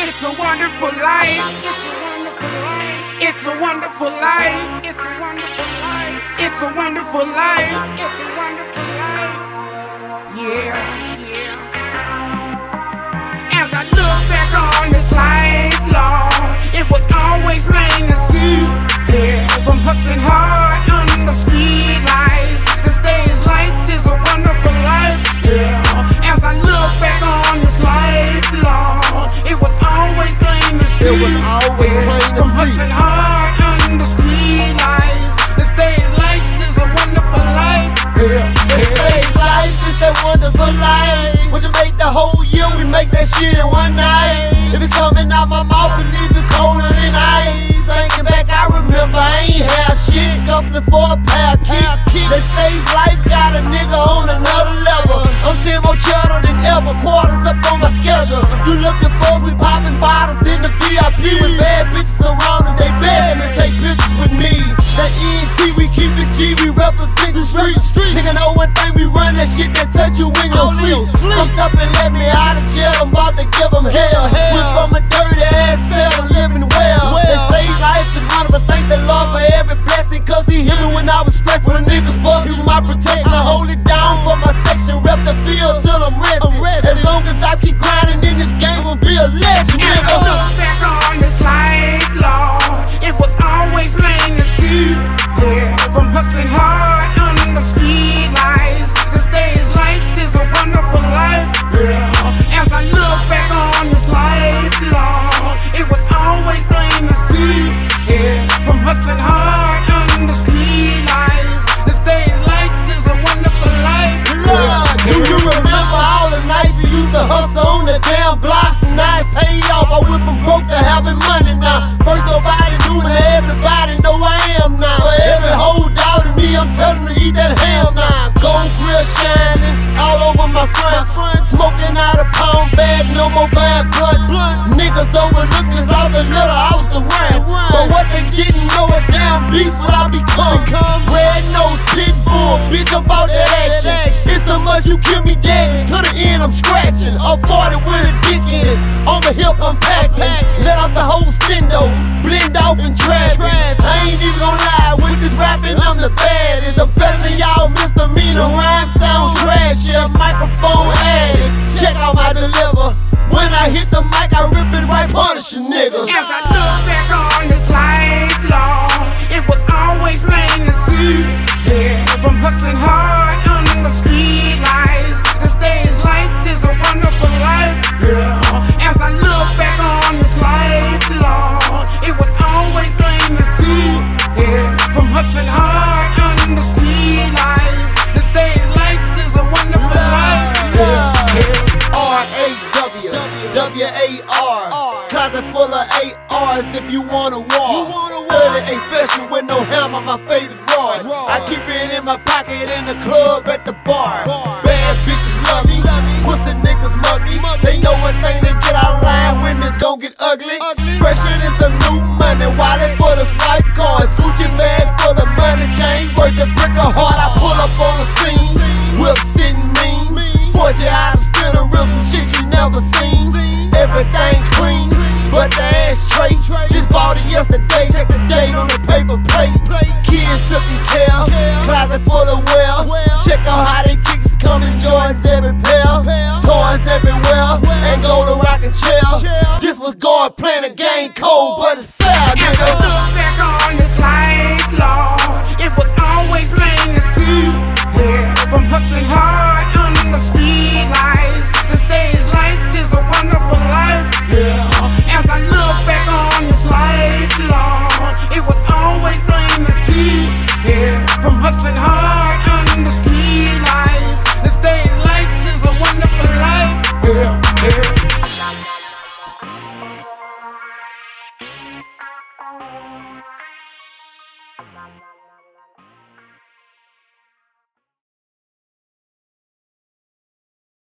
It's a wonderful life. It's a wonderful life. It's a wonderful life. It's a wonderful life. It's a wonderful life. Yeah. Year, that shit in one night. If it's coming out my mouth, believe it's colder than ice. Thinking back, I remember I ain't have shit. Scuffling for a pair of kicks. Represent the street. Nigga know one thing, we run that shit that touch you when you're sleep. Fucked up and let me out of jail, I'm about to give them hell. Went from a dirty ass cell living well. That stage life is the thank the Lord for every blessing, cause he hit me when I was stressed. When the niggas bust, he my protection. I hold it down for my section, rep the field till I'm resting. I'm that hell now. Gold grill shining all over my friends. Smoking out a pound bag, no more bad blunts. Niggas overlooked cause I was a little, I was the one. But what they didn't know, a damn beast what I become. Red nose, pit bull, bitch, I'm about that action. It's so much you kill me dead, to the end I'm scratching. Avoided with a dick in it, on my hip I'm packing. Let off the whole stendo, blend off in traffic. I ain't even gonna the baddest. A felony, y'all misdemeanor, rhyme sounds trash, yeah, microphone addict. Check out my deliver. When I hit the mic, I rip it right, punish you niggas. As I look back on this life, Lord, it was always plain to see. Yeah, from hustling hard 38 special with no hammer, my favorite rod. I keep it in my pocket in the club at the bar. Bad bitches love me, pussy niggas mug me. They know one thing they get out of line, women's gon' get ugly. Fresher than some new money, wallet for the swipe cards. Gucci bag full of money, chain worth a brick of heart. I pull up on the scene, whip sitting mean. Fortune out of spinner real some shit you never seen. Everything clean, but the ashtray. Just bought it yesterday. Check the date on the paper plate. Kids taking care. Closet full of well. Check out how